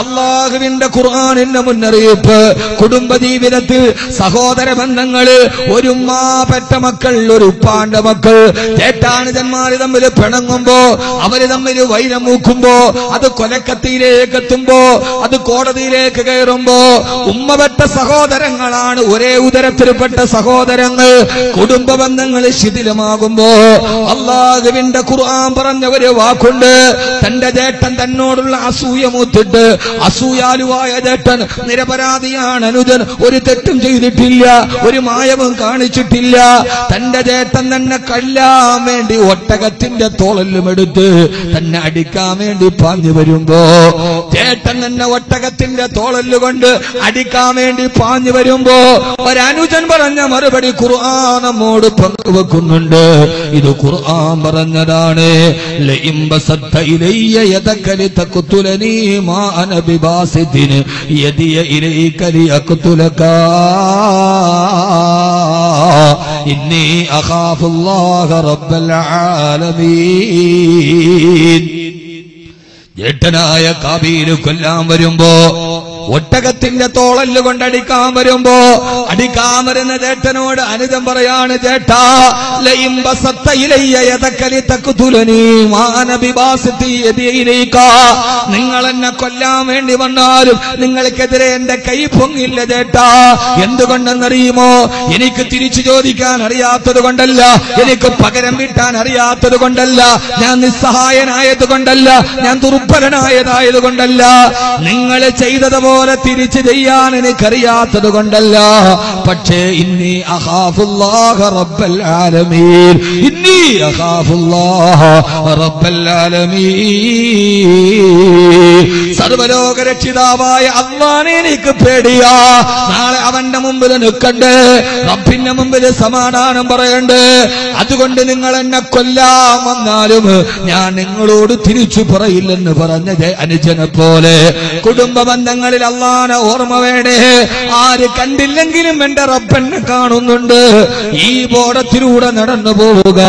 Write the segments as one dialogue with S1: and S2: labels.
S1: അള്ളാഹുവിന്റെ ഖുർആാനിന്റെ മുന്നറിയിപ്പ് കുടുംബ ജീവിതത്തിൽ സഹോദര ബന്ധങ്ങൾ ഒരു ഉമ്മാ പെറ്റ മക്കൾ ഒരു ഉപ്പാന്റെ മക്കൾ ചേട്ടാനുജന്മാര് തമ്മിൽ പിണങ്ങുമ്പോ അവർ തമ്മിൽ വൈരം മൂക്കുമ്പോ അത് കൊലക്കത്തിയിലേക്ക് എത്തുമ്പോ അത് കോടതിയിലേക്ക് കയറുമ്പോ ഉമ്മപ്പെട്ട സഹോദരങ്ങളാണ് ഒരേ ഉദരത്തിൽപ്പെട്ട സഹോദരങ്ങൾ കുടുംബ ബന്ധങ്ങൾ ശിഥിലമാകുമ്പോ അള്ളാഹുവിന്റെ ഖുർആൻ പറഞ്ഞ ഒരു വാക്കുണ്ട് തന്റെ ചേട്ടൻ തന്നോടുള്ള അസൂയ മൂത്തിട്ട് അസൂയാലുവായ ചേട്ടൻ നിരപരാധിയാണ് അനുജൻ. ഒരു തെറ്റും ചെയ്തിട്ടില്ല ഒരു മായവും കാണിച്ചിട്ടില്ല. തന്റെ ചേട്ടൻ തന്നെ കല്ലാൻ വേണ്ടി ഒട്ടകത്തിന്റെ തോളെല്ലും എടുത്ത് തന്നെ അടിക്കാൻ വേണ്ടി പാഞ്ഞു വരുമ്പോ ചേട്ടൻ തന്നെ ഒട്ടകത്തിന്റെ തോളല്ലുകൊണ്ട് അടിക്കാൻ വേണ്ടി പാഞ്ഞു വരുമ്പോ ഒരനുജൻ പറഞ്ഞ മറുപടി ഖുർആൻ നമ്മോട് പങ്കുവെക്കുന്നുണ്ട് ഇത് ഖുർആൻ പറഞ്ഞതാണ് ലഇം ബസത്ത ഇലയ്യ യദക ലിതഖ്തുലനി മാ അന يدي യദിയ ഇലൈക ലിയഖ്തുലക. ഇന്നി അഖാഫുല്ലാഹ റബ്ബൽ ആലമീൻ. ജേട്ടനായ കാബീൽ കൊല്ലാൻ വരുമ്പോ ഒട്ടകത്തിന്റെ തോളൽ കൊണ്ടടിക്കാൻ വരുമ്പോ അടിക്കാൻ വരുന്ന ചേട്ടനോട് അനുദം പറയാണ് നിങ്ങൾ എന്നെ കൊല്ലാൻ വേണ്ടി വന്നാലും നിങ്ങൾക്കെതിരെ എന്റെ കൈ പൊങ്ങില്ല ചേട്ടാ. എന്തുകൊണ്ടെന്നറിയുമോ? എനിക്ക് തിരിച്ചു ചോദിക്കാൻ അറിയാത്തത് കൊണ്ടല്ല എനിക്ക് പകരം വീട്ടാൻ അറിയാത്തത് കൊണ്ടല്ല ഞാൻ നിസ്സഹായനായത് കൊണ്ടല്ല ഞാൻ ദുർബലനായതായത് കൊണ്ടല്ല. നിങ്ങൾ ചെയ്തതുപോലെ തിരിച്ചു ചെയ്യാൻ എനിക്കറിയാത്തത് കൊണ്ടല്ല. പക്ഷേ ഇന്നി അഹാഫുല്ലാഹ റബ്ബൽ ആലമീൻ. ഇന്നി അഹാഫുല്ലാഹ റബ്ബൽ ആലമീൻ. സർവലോക രക്ഷിതാവായ അള്ളാനെ എനിക്ക് പേടിയാ. നാളെ അവന്റെ മുമ്പിൽ നിൽക്കണ്ട്. റബ്ബിന്റെ മുമ്പിൽ സമാധാനം പറയണ്ട്. അതുകൊണ്ട് നിങ്ങൾ എന്നെ കൊല്ലാൻ വന്നാലും ഞാൻ നിങ്ങളോട് തിരിച്ചു പറയില്ലെന്ന് പറഞ്ഞ ജയ- അനുജനെ പോലെ. കുടുംബ ബന്ധങ്ങളിൽ അള്ളാനെ ഓർമ്മ വേണേ ആര് കണ്ടില്ലെങ്കിലും എന്റെ റബ്ബെന്നെ കാണുന്നുണ്ട്. ഈ ബോധത്തിലൂടെ നടന്നു പോവുക.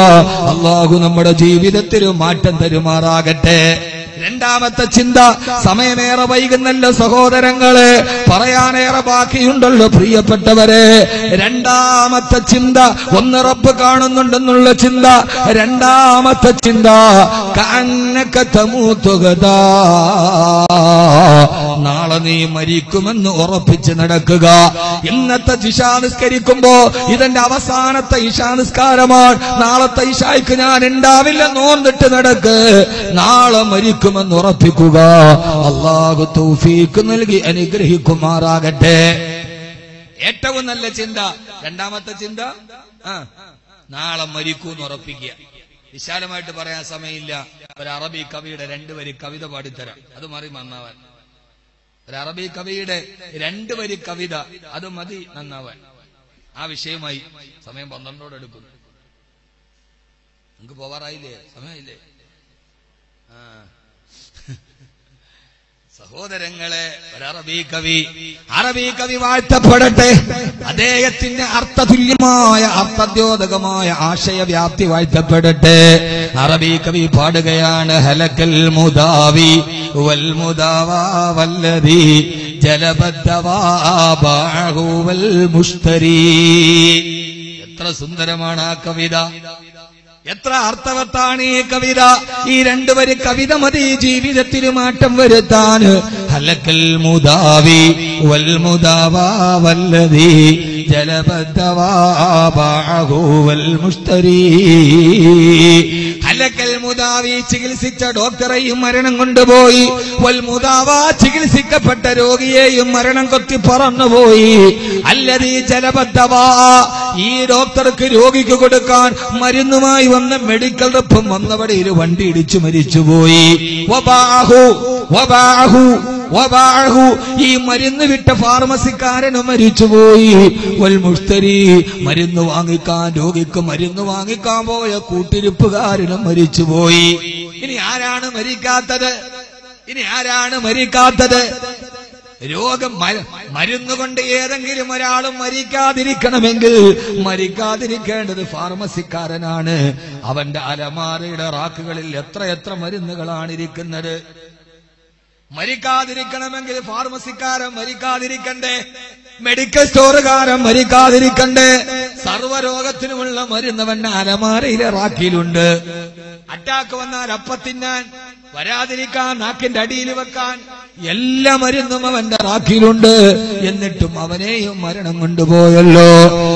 S1: അള്ളാഹു നമ്മുടെ ജീവിതത്തിൽ മാറ്റം തരുമാറാകട്ടെ. രണ്ടാമത്തെ ചിന്ത സമയമേറെ വൈകുന്നല്ലോ സഹോദരങ്ങളെ പറയാനേറെ ബാക്കിയുണ്ടല്ലോ പ്രിയപ്പെട്ടവരെ. രണ്ടാമത്തെ ചിന്ത ഒന്ന് റബ്ബ് കാണുന്നുണ്ടെന്നുള്ള ചിന്ത രണ്ടാമത്തെ ചിന്ത കന്നക്ക തമൂത്തുകതാ നാളെ നീ മരിക്കുമെന്ന് ഉറപ്പിച്ച് നടക്കുക. ഇന്നത്തെ ഇഷാനിസ്കരിക്കുമ്പോ ഇതെന്റെ അവസാനത്തെ ഇഷാനിസ്കാരമാണ് നാളത്തെ ഇഷായ്ക്ക് ഞാൻ ഉണ്ടാവില്ലെന്ന് ഓർന്നിട്ട് നടക്ക്. നാളെ മരിക്കുമെന്ന് ഉറപ്പിക്കുക. അള്ളാഹു തൗഫീക്ക് നൽകി അനുഗ്രഹിക്കുമാറാകട്ടെ. ഏറ്റവും നല്ല ചിന്ത രണ്ടാമത്തെ ചിന്ത നാളെ മരിക്കൂന്ന് ഉറപ്പിക്കുക. വിശാലമായിട്ട് പറയാൻ സമയമില്ല. ഒരു അറബി കവിയുടെ രണ്ടുപേര് കവിത പാടിത്തരാം. അത് മറി നന്നാവാൻ ഒരു അറബി കവിയുടെ രണ്ടു വരി കവിത അത് മതി നന്നാവാൻ. ആ വിഷയമായി സമയം പന്ത്രണ്ടോട് എടുക്കുന്നു. നിങ്ങൾക്ക് പോവാറായില്ലേ? സമയമില്ലേ ആ. സഹോദരങ്ങളെ അറബി കവി അറബി കവി വാഴ്ത്തപ്പെടട്ടെ. അദ്ദേഹത്തിന്റെ അർത്ഥതുല്യമായ അർത്ഥദ്യോതകമായ ആശയവ്യാപ്തി വാഴ്ത്തപ്പെടട്ടെ. അറബി കവി പാടുകയാണ് ഹലക്കൽ മുദാവി വൽ മുദാവാ വല്ലതി ജലബദ്ധവാ മുസ്തരി എത്ര സുന്ദരമാണ് ആ കവിത. എത്ര അർത്ഥവത്താണ് ഈ കവിത? ഈ രണ്ടുപേര് കവിത മതി ജീവിതത്തിൽ മാറ്റം വരുത്താൻ. ഹലക്കൽ മുദാവി വൽ മുദാവാ വല്ലതി ജലബദ്ധവാ ബാഹു വൽ മുഷ്തരി. ഹലക്കൽ മുതാവി ചികിത്സിച്ച ഡോക്ടറെയും മരണം കൊണ്ടുപോയി. വൽ മുതാവ ചികിത്സിക്കപ്പെട്ട രോഗിയെയും മരണം കൊത്തി പറന്നുപോയി. അല്ലതീ ജലബദ്ധവാ ഈ ഡോക്ടർക്ക് രോഗിക്ക് കൊടുക്കാൻ മരുന്നുമായി വന്ന മെഡിക്കൽ റെപ്പും വന്നവിടെ ഒരു വണ്ടി ഇടിച്ചു മരിച്ചുപോയി. വബാഹു വബാഹു ഈ മരുന്ന് വിട്ട ഫാർമസിക്കാരന് മരിച്ചുപോയി. വൽ മുഷ്തരി മരുന്ന് വാങ്ങിക്കാൻ രോഗിക്ക് മരുന്ന് വാങ്ങിക്കാൻ പോയ കൂട്ടിരിപ്പുകാരനും മരിച്ചുപോയി. ഇനി ആരാണ് മരിക്കാത്തത്? ഇനി ആരാണ് മരിക്കാത്തത്? രോഗം മര- മരുന്ന് കൊണ്ട് ഏതെങ്കിലും ഒരാളും മരിക്കാതിരിക്കണമെങ്കിൽ മരിക്കാതിരിക്കേണ്ടത് ഫാർമസിക്കാരനാണ്. അവന്റെ അലമാരയുടെ റാക്കുകളിൽ എത്ര എത്ര മരുന്നുകളാണ് ഇരിക്കുന്നത്? മരിക്കാതിരിക്കണമെങ്കിൽ ഫാർമസിക്കാരൻ മരിക്കാതിരിക്കണ്ടേ മെഡിക്കൽ സ്റ്റോറുകാരൻ മരിക്കാതിരിക്കണ്ടേ സർവരോഗത്തിനുമുള്ള മരുന്നവൻ അലമാരയിലെ റാക്കിയിലുണ്ട്. അറ്റാക്ക് വന്നാൽ അപ്പ തിന്നാൻ വരാതിരിക്കാൻ നാക്കിന്റെ അടിയിൽ വെക്കാൻ എല്ലാ മരുന്നും അവന്റെ റാക്കിലുണ്ട് എന്നിട്ടും അവനെയും മരണം കൊണ്ടുപോയല്ലോ.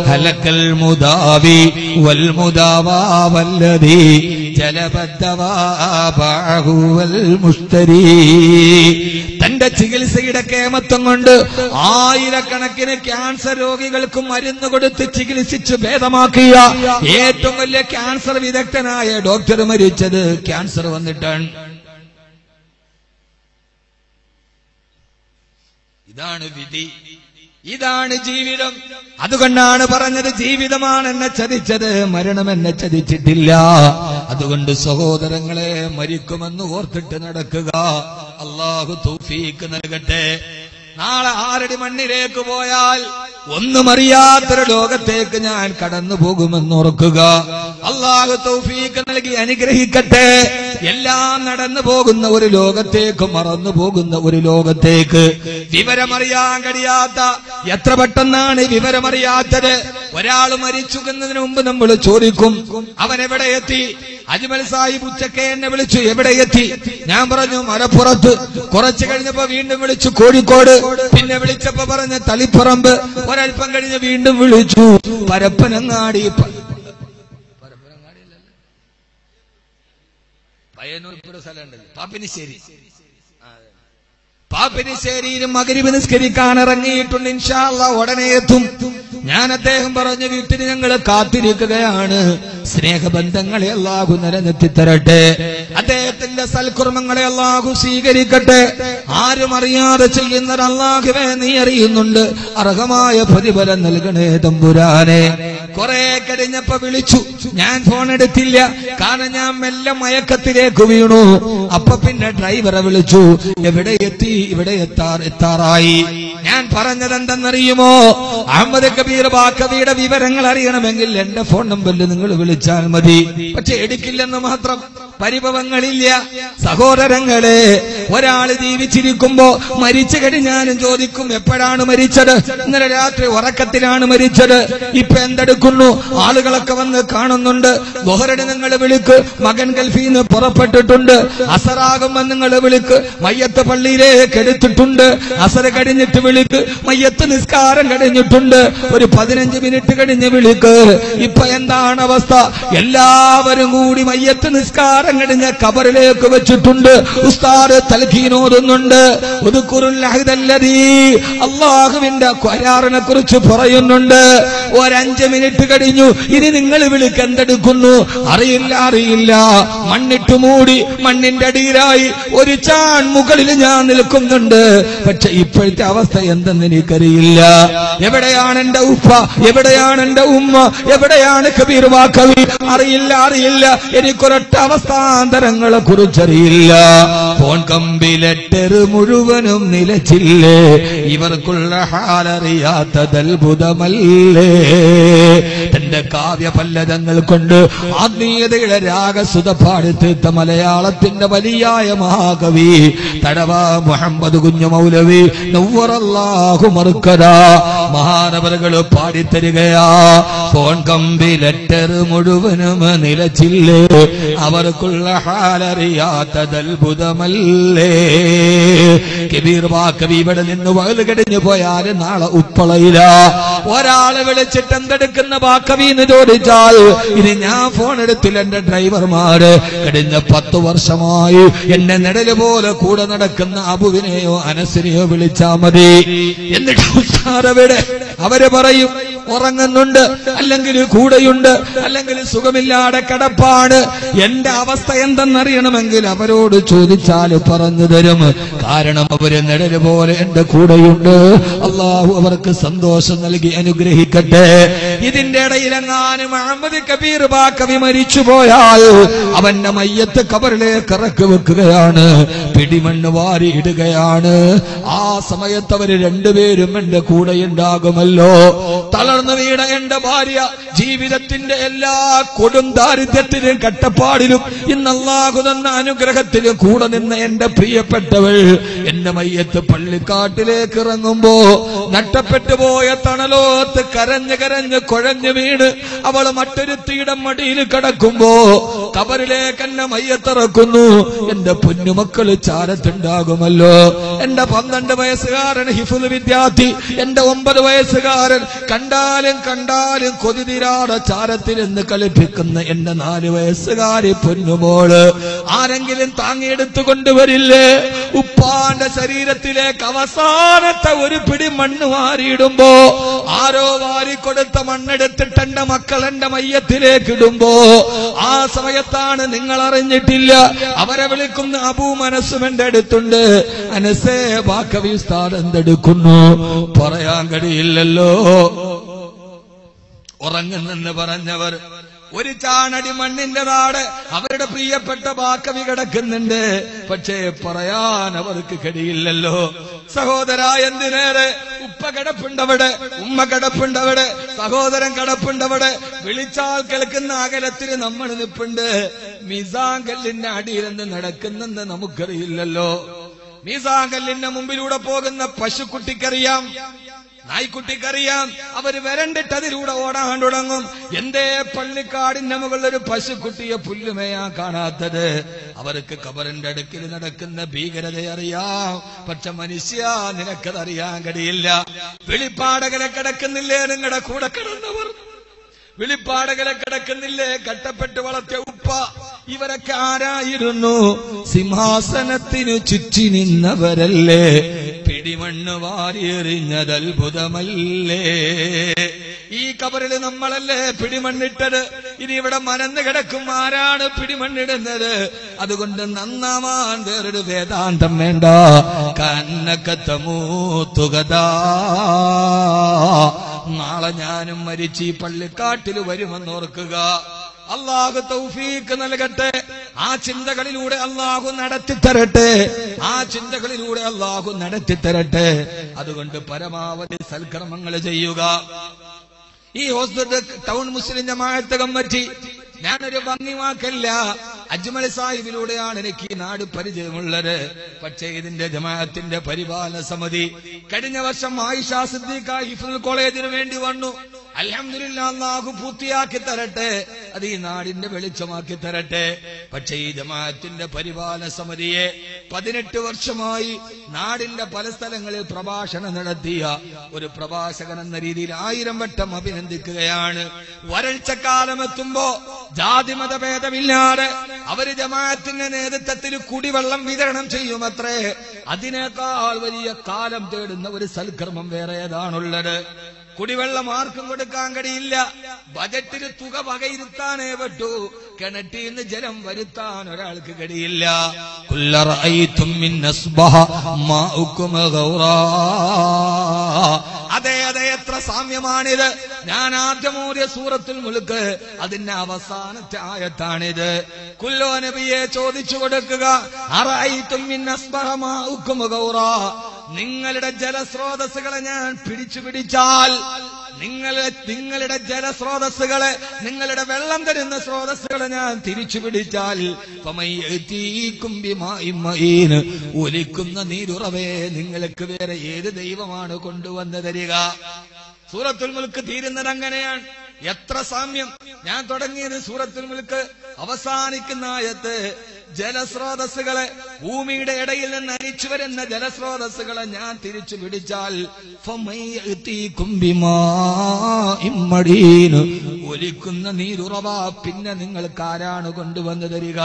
S1: ഹലക്കൽ മുദാവി വൽ മുദാവാ വല്ലതി ജലബദ്ധവാൽ മുസ്തരി. തന്റെ ചികിത്സയുടെ കേമത്വം കൊണ്ട് ആയിരക്കണക്കിന് ക്യാൻസർ രോഗികൾക്ക് മരുന്ന് കൊടുത്ത് ചികിത്സിച്ച് ഭേദമാക്കിയ ഏറ്റവും വലിയ ക്യാൻസർ വിദഗ്ധനായ ഡോക്ടർ മരിച്ചത് ക്യാൻസർ വന്നിട്ടാണ്. ഇതാണ് വിധി. ഇതാണ് ജീവിതം. അതുകൊണ്ടാണ് പറഞ്ഞത് ജീവിതമാണ് എന്നെ ചതിച്ചത് മരണം എന്നെ ചതിച്ചിട്ടില്ല. അതുകൊണ്ട് സഹോദരങ്ങളെ മരിക്കുമെന്ന് ഓർത്തിട്ട് നടക്കുക. അള്ളാഹു തൗഫീക്ക് നൽകട്ടെ. നാളെ ആരടി മണ്ണിലേക്ക് പോയാൽ ഒന്നും അറിയാത്തൊരു ലോകത്തേക്ക് ഞാൻ കടന്നു പോകുമെന്ന് ഓർക്കുക. അള്ളാഹു തൗഫീക്ക് നൽകി അനുഗ്രഹിക്കട്ടെ. എല്ലാം നടന്നു പോകുന്ന ഒരു ലോകത്തേക്ക് മറന്നു പോകുന്ന ഒരു ലോകത്തേക്ക്. വിവരമറിയാൻ കഴിയാത്ത എത്ര പെട്ടെന്നാണ് വിവരമറിയാത്തത്? ഒരാൾ മരിച്ചുകുന്നതിന് മുമ്പ് നമ്മൾ ചോദിക്കും അവൻ എവിടെ എത്തി? അജ്മൽ സാഹിബ് ഉച്ചക്കെ എന്നെ വിളിച്ചു എവിടെ എത്തി? ഞാൻ പറഞ്ഞു മലപ്പുറത്ത്. കുറച്ചു കഴിഞ്ഞപ്പോ വീണ്ടും വിളിച്ചു കോഴിക്കോട്. പിന്നെ വിളിച്ചപ്പോ പറഞ്ഞ തളിപ്പറമ്പ്. ഒരൽപ്പം കഴിഞ്ഞ് വീണ്ടും വിളിച്ചു പരപ്പനങ്ങാടി പയ്യന്നൂർ ഇപ്പൊ ഒരു സ്ഥലമുണ്ടല്ലോ പാപ്പിനിശ്ശേരി. പാപ്പിനിശ്ശേരിയിലും മകരിവ് നിസ്കരിക്കാൻ ഇറങ്ങിയിട്ടുണ്ട് ഇൻഷാല്ല ഉടനെ എത്തും. ഞാൻ അദ്ദേഹം പറഞ്ഞ വീട്ടിന് ഞങ്ങൾ കാത്തിരിക്കുകയാണ്. സ്നേഹബന്ധങ്ങളെ അല്ലാഹു നിലനിർത്തി തരട്ടെ അദ്ദേഹത്തിന്റെ സൽക്കുർമ്മങ്ങളെ അല്ലാഹു സ്വീകരിക്കട്ടെ. ആരും അറിയാതെ ചെയ്യുന്നത് അല്ലാഹുവേ നീ അറിയുന്നുണ്ട്. അർഹമായ പ്രതിഫലം നൽകണേ തമ്പുരാനെ. കുറെ കഴിഞ്ഞപ്പോ വിളിച്ചു. ഞാൻ ഫോൺ എടുത്തില്ല. കാരണം ഞാൻ മെല്ലെ മയക്കത്തിലേക്ക് വീണു. അപ്പൊ പിന്നെ ഡ്രൈവറെ വിളിച്ചു. എവിടെ എത്തി? ഇവിടെ എത്താറായി. ഞാൻ പറഞ്ഞത് എന്തെന്നറിയുമോ അഹമ്മദ് കബീർ ബാക്കവിയുടെ വിവരങ്ങൾ അറിയണമെങ്കിൽ എന്റെ ഫോൺ നമ്പറിൽ നിങ്ങൾ വിളിച്ചാൽ മതി. പക്ഷെ എടുക്കില്ലെന്ന് മാത്രം. പരിഭവങ്ങളില്ല. സഹോദരങ്ങളെ ഒരാൾ ജീവിച്ചിരിക്കുമ്പോ മരിച്ചു കഴിഞ്ഞാലും ചോദിക്കും എപ്പോഴാണ് മരിച്ചത്? ഇന്നലെ രാത്രി ഉറക്കത്തിലാണ് മരിച്ചത്. ഇപ്പൊ എന്തെടുക്കുന്നു? ആളുകളൊക്കെ വന്ന് കാണുന്നുണ്ട്. ബൊഹരട് നിങ്ങൾ വിളിക്ക്. മകൻ ഗൾഫിൽ നിന്ന് പുറപ്പെട്ടിട്ടുണ്ട്. അസറാകുമ്പോ നിങ്ങൾ വിളിക്ക്. മയ്യത്ത് പള്ളിയിലേക്ക് എടുത്തിട്ടുണ്ട്. അസർ കഴിഞ്ഞിട്ട് വിളിക്ക്. മയ്യത്ത് നിസ്കാരം കഴിഞ്ഞിട്ടുണ്ട്. ഒരു പതിനഞ്ച് മിനിറ്റ് കഴിഞ്ഞ് വിളിക്ക്. ഇപ്പൊ എന്താണ് അവസ്ഥ? എല്ലാവരും കൂടി മയ്യത്ത് നിസ്കാരം കഴിഞ്ഞ കബറിലേക്ക് വെച്ചിട്ടുണ്ട്. ഉസ്താദ് തൽഖീനോതുന്നുണ്ട് അള്ളാഹുവിന്റെ കരാറിനെ കുറിച്ച് പറയുന്നുണ്ട്. ഒരഞ്ച് മിനിറ്റ് കഴിഞ്ഞു. ഇനി നിങ്ങൾ വിളിക്ക്. എന്തെടുക്കുന്നു? അറിയില്ല അറിയില്ല. മണ്ണിട്ട് മൂടി മണ്ണിന്റെ അടിയിലായി ഒരു ചാൺ മുകളിൽ ഞാൻ നിൽക്കുന്നുണ്ട്. പക്ഷെ ഇപ്പോഴത്തെ അവസ്ഥ എന്തെന്ന് എനിക്കറിയില്ല. എവിടെയാണ് എന്റെ ഉപ്പ? എവിടെയാണ് എന്റെ ഉമ്മ? എവിടെയാണ് കബീർ വാക്കവി അറിയില്ല അറിയില്ല. എനിക്കൊരൊറ്റ അവസ്ഥാന്തരങ്ങളെ കുറിച്ചറിയില്ല ഫോൺ കമ്പിലെറ്റർ മുഴുവനും നിലച്ചില്ലേ? ഇവർക്കുള്ള ഹാലറിയാത്തത് അത്ഭുതമല്ലേ തന്റെ കാവ്യ പല്ലതങ്ങൾ കൊണ്ട് ആത്മീയതയുടെ രാഗസുത പാടിത്തീർത്ത മലയാളത്തിന്റെ വലിയായ മഹാകവി തടവ മുഹമ്മദ് കുഞ്ഞു മൗലവി നവ്വറല്ലാഹു മറുക്കര മഹാനവറുകൾ പാടിത്തരികയാ ഫോൺ കമ്പി ലെറ്റർ മുഴുവനും നിലച്ചില്ലേ? അവർക്കുള്ള ഹാലറിയാത്തതത്ഭുതമല്ലേ? കബീർ വാക്കവി ഇവിടെ നിന്ന് വകൽ കടിഞ്ഞു പോയാൽ നാളെ ഉപ്പളയില. ഒരാളെ വിളിച്ചിട്ട് എന്തെടുക്കുന്ന വാക്കവി എന്ന് ചോദിച്ചാൽ ഇനി ഞാൻ ഫോൺ എടുത്തില്ല എന്റെ ഡ്രൈവർമാര്. കഴിഞ്ഞ പത്ത് വർഷമായി എന്നെ നിഴൽ പോലെ കൂടെ നടക്കുന്ന അബുവിനെയോ അനസിനെയോ വിളിച്ചാ മതി. എന്നിട്ട് അവർ പറയും ഉറങ്ങുന്നുണ്ട് അല്ലെങ്കിൽ കൂടെയുണ്ട് അല്ലെങ്കിൽ സുഖമില്ലാതെ കിടപ്പാണ്. എന്റെ അവസ്ഥ എന്തെന്നറിയണമെങ്കിൽ അവരോട് ചോദിച്ചാൽ പറഞ്ഞു തരും. കാരണം അവർ നിഴൽ പോലെ എന്റെ കൂടെയുണ്ട്. അള്ളാഹു അവർക്ക് സന്തോഷം നൽകി അനുഗ്രഹിക്കട്ടെ. ഇതിന്റെ ഇടയിലെങ്ങാനും അഹമ്മദ് കബീർ ബാക്കവി മരിച്ചു പോയാൽ അവന്റെ മയ്യത്ത് കബറിലേക്ക് ഇറക്കി വെക്കുകയാണ്. പിടിമണ്ണ് വാരിയിടുകയാണ് ആ സമയത്ത് അവർ രണ്ടുപേരും എന്റെ കൂടെ ഉണ്ടാകുമല്ലോ തളർ തകർന്നു വീണ എന്റെ ഭാര്യ ജീവിതത്തിന്റെ എല്ലാ കൊടും ദാരിദ്ര്യത്തിലും കട്ടപ്പാടിലും ഇന്ന് തന്ന അനുഗ്രഹത്തിലും കൂടെ നിന്ന് എന്റെ പ്രിയപ്പെട്ടവൾ എന്റെ മയ്യത്ത് പള്ളിക്കാട്ടിലേക്ക് ഇറങ്ങുമ്പോ നട്ടപ്പെട്ടു പോയ തണലോത്ത് കരഞ്ഞ് കരഞ്ഞ് കുഴഞ്ഞു വീണ് അവൾ മറ്റൊരുത്തിയുടെ മടിയിൽ കിടക്കുമ്പോ കബറിലേക്ക് എന്നെ മയ്യത്തിറക്കുന്നു. എന്റെ പൊന്നുമക്കൾ ചാരത്തുണ്ടാകുമല്ലോ. എന്റെ പന്ത്രണ്ട് വയസ്സുകാരൻ ഹിഫുൽ വിദ്യാർത്ഥി. എന്റെ ഒമ്പത് വയസ്സുകാരൻ കണ്ടാലും കണ്ടാലും കൊതിതിരാട ചാരത്തിൽ എന്ന് കളിപ്പിക്കുന്ന എന്റെ നാല് വയസ്സുകാരി പൊന്നുമോൾ. ആരെങ്കിലും താങ്ങിയെടുത്തു കൊണ്ടുവരില്ലേ? ഉപ്പാന്റെ ശരീരത്തിലേക്ക് അവസാനത്തെ ഒരു പിടി മണ്ണ് വാരിയിടുമ്പോ ആരോ വാരിക്കൊടുത്ത മണ്ണെടുത്തിട്ട് എന്റെ മക്കൾ എന്റെ മയ്യത്തിലേക്ക് ഇടുമ്പോ ആ സമയത്താണ് നിങ്ങൾ അറിഞ്ഞിട്ടില്ല അവരെ വിളിക്കുന്ന അബൂ മനസ്സും എന്റെ അടുത്തുണ്ട്. അനസേ വാക്കവി സ്ഥാനം എന്തെടുക്കുന്നു? പറയാൻ കഴിയില്ലല്ലോ. ഉറങ്ങുന്നെന്ന് പറഞ്ഞവർ ഒരു ചാണടി മണ്ണിന്റെ നാട് അവരുടെ പ്രിയപ്പെട്ട ബാക്കവി കിടക്കുന്നുണ്ട്. പക്ഷേ പറയാൻ അവർക്ക് കഴിയില്ലല്ലോ. സഹോദര എന്തിനേറെ? ഉപ്പ കിടപ്പുണ്ടവിടെ ഉമ്മ കിടപ്പുണ്ടവിടെ സഹോദരൻ കിടപ്പുണ്ടവിടെ. വിളിച്ചാൽ കേൾക്കുന്ന അകലത്തിൽ നമ്മൾ നിൽപ്പുണ്ട് മിസാങ്കല്ലിന്റെ അടിയിലെന്ന് നടക്കുന്നെന്ന് നമുക്കറിയില്ലല്ലോ. മീസാങ്കല്ലിന്റെ മുമ്പിലൂടെ പോകുന്ന പശുക്കുട്ടിക്കറിയാം നായ്ക്കുട്ടിക്കറിയാം. അവർ വരണ്ടിട്ട് അതിലൂടെ ഓടാൻ തുടങ്ങും. എന്തേ പള്ളിക്കാടിന്റെ മുകളിൽ ഒരു പശുക്കുട്ടിയെ പുല്ലുമേയാ കാണാത്തത്? അവർക്ക് കബറിന്റെ അടുക്കിൽ നടക്കുന്ന ഭീകരത അറിയാം. പക്ഷെ മനുഷ്യ നിനക്കത് അറിയാൻ കഴിയില്ല. വെളിപ്പാടകലെ കിടക്കുന്നില്ലേ നിങ്ങളുടെ കൂടെ കിടന്നവർ? വിളിപ്പാടകലെ കിടക്കുന്നില്ലേ കട്ടപ്പെട്ട് വളർത്തിയ ഉപ്പ? ഇവരൊക്കെ ആരായിരുന്നു? സിംഹാസനത്തിനു ചുറ്റി നിന്നവരല്ലേ? പിടിമണ്ണ് വാരിയെറിഞ്ഞത് അത്ഭുതമല്ലേ? ഈ കബറിൽ നമ്മളല്ലേ പിടിമണ്ണിട്ടത്? ഇനി ഇവിടെ മനന്ന് കിടക്കും ആരാണ് പിടിമണ്ണിടുന്നത്? അതുകൊണ്ട് നന്നാവാൻ വേറൊരു വേദാന്തം വേണ്ട. കന്നക്കത്തമൂത്തുകതാ നാളെ ഞാനും മരിച്ച് ഈ പള്ളിക്കാട്ടിൽ വരുമെന്ന് ഓർക്കുക അള്ളാഹു തൗഫീക്ക് നൽകട്ടെ. ആ ചിന്തകളിലൂടെ അള്ളാഹു നടത്തി തരട്ടെ ആ ചിന്തകളിലൂടെ അള്ളാഹു നടത്തി തരട്ടെ അതുകൊണ്ട് പരമാവധി സൽക്രമങ്ങൾ ചെയ്യുക. ഈ hospital town Muslim Jamaat committee ഞാനൊരു ഭംഗി വാക്കല്ല അജ്മൽ സാഹിബിലൂടെയാണ് എനിക്ക് ഈ നാട് പരിചയമുള്ളത്. പക്ഷേ ഇതിന്റെ ജമാഅത്തിന്റെ പരിപാലന സമിതി കഴിഞ്ഞ വർഷം ആയിഷ സിദ്ദീഖ ഹിഫുൽ കോളേജിന് വേണ്ടി വന്നു. അലഹമില്ല പൂർത്തിയാക്കി തരട്ടെ അത് ഈ നാടിന്റെ വെളിച്ചമാക്കി തരട്ടെ. പക്ഷേ ഈ ജമാഅത്തിന്റെ പരിപാലന സമിതിയെ പതിനെട്ട് വർഷമായി നാടിന്റെ പല സ്ഥലങ്ങളിൽ പ്രഭാഷണം നടത്തിയ ഒരു പ്രഭാഷകൻ എന്ന രീതിയിൽ ആയിരം വട്ടം അഭിനന്ദിക്കുകയാണ്. വരൾച്ചക്കാലം എത്തുമ്പോ ജാതി മതഭേദമില്ലാതെ അവർ ജമാഅത്തിന്റെ നേതൃത്വത്തിൽ കുടിവെള്ളം വിതരണം ചെയ്യുമത്രേ. അതിനേക്കാൾ വലിയ കാലം തേടുന്ന ഒരു സൽക്കർമ്മം വേറെ ഏതാണുള്ളത്? കുടിവെള്ളം ആർക്കും കൊടുക്കാൻ കഴിയില്ല. ബജറ്റിന് തുക വകയിരുത്താനേ പറ്റൂ. കിണറ്റിൽ നിന്ന് ജലം വരുത്താൻ ഒരാൾക്ക് കഴിയില്ല. അതെ അതെ എത്ര സാമ്യമാണിത്. ഞാൻ ആദ്യം സൂറത്തിൽ മുലുക്ക് അതിന്റെ അവസാനത്തെ ആയത്താണിത്. കുല്ലോ നബിയെ ചോദിച്ചു കൊടുക്കുക അറായി മിൻ അസ്ബഹ മാഉകും ഗൗറാ. നിങ്ങളുടെ ജലസ്രോതസ്സുകളെ ഞാൻ പിടിച്ചു പിടിച്ചാൽ നിങ്ങളെ നിങ്ങളുടെ ജലസ്രോതസ്സുകളെ നിങ്ങളുടെ വെള്ളം തരുന്ന സ്രോതസ്സുകളെ ഞാൻ തിരിച്ചു പിടിച്ചാൽ. ഒലിക്കുന്ന നീരുറവേ നിങ്ങൾക്ക് വേറെ ഏത് ദൈവമാണ് കൊണ്ടുവന്ന് തരിക സൂറത്തുൽ മുൽക്ക് തീരുന്നത് അങ്ങനെയാണ് എത്ര സാമ്യം ഞാൻ തുടങ്ങിയത് സൂറത്തുൽ മുൽക്ക് അവസാനിക്കുന്ന ആയത്ത് ജലസ്രോതസ്സുകളെ ഭൂമിയുടെ ഇടയിൽ നിന്ന് അരിച്ചു വരുന്ന ജലസ്രോതസ്സുകളെ ഞാൻ തിരിച്ചു പിടിച്ചാൽ. ഒലിക്കുന്ന നീരുറവ പിന്നെ നിങ്ങൾക്ക് ആരാണ് കൊണ്ടുവന്നു തരിക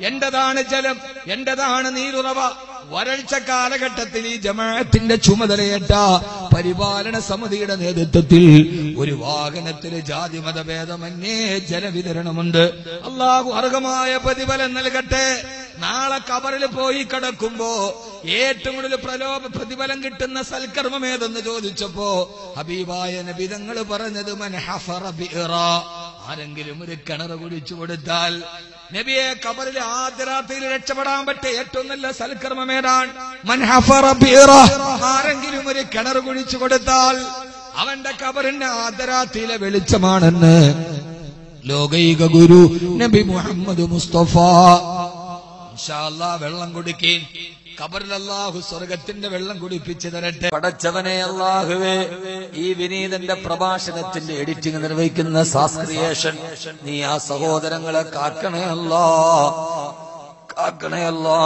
S1: എന്റേതാണ് ജലം എന്റേതാണ് നീരുറവ വരൾച്ച കാലഘട്ടത്തിൽ ഈ ജമാഅത്തിന്റെ ചുമതലയേറ്റ പരിപാലന സമിതിയുടെ നേതൃത്വത്തിൽ ഒരു വാഹനത്തിൽ ജാതി മതഭേദമന്യേ ജലവിതരണമുണ്ട് അള്ളാഹു അർഹമായ പ്രതിഫലം നൽകട്ടെ നാളെ കബറിൽ പോയി കിടക്കുമ്പോ ഏറ്റവും കൂടുതൽ പ്രലോഭ പ്രതിഫലം കിട്ടുന്ന സൽക്കർമ്മം ഏതെന്ന് ചോദിച്ചപ്പോ ഹബീബായ നബിതങ്ങൾ പറഞ്ഞത് മൻ ഹഫറ ബിഇറ. ആരെങ്കിലും ഒരു കിണർ കുടിച്ചു കൊടുത്താൽ നബിയെ കബറിൽ ആദ്യ രാത്രിയിൽ രക്ഷപ്പെടാൻ പറ്റിയ ഏറ്റവും നല്ല സൽക്കർമ്മം. ആരെങ്കിലും ഒരു കിണർ കുഴിച്ചു കൊടുത്താൽ അവന്റെ കബറിന്റെ ആദരാത്തിലെ വെളിച്ചമാണെന്ന് ലോകൈക ഗുരു നബി മുഹമ്മദ് മുസ്തഫ. വെള്ളം കുടിക്കേൻ കബറിൽ സ്വർഗത്തിന്റെ വെള്ളം കുടിപ്പിച്ചു തരട്ടെ.
S2: പടച്ചവനെ അള്ളാഹുവേ ഈ വിനീതന്റെ പ്രഭാഷണത്തിന്റെ എഡിറ്റിംഗ് നിർവഹിക്കുന്ന സാസ്ക്രിയേഷൻ നീ ആ സഹോദരങ്ങളെ കാക്കണേ അല്ലാ കാക്കണേ അല്ലാ.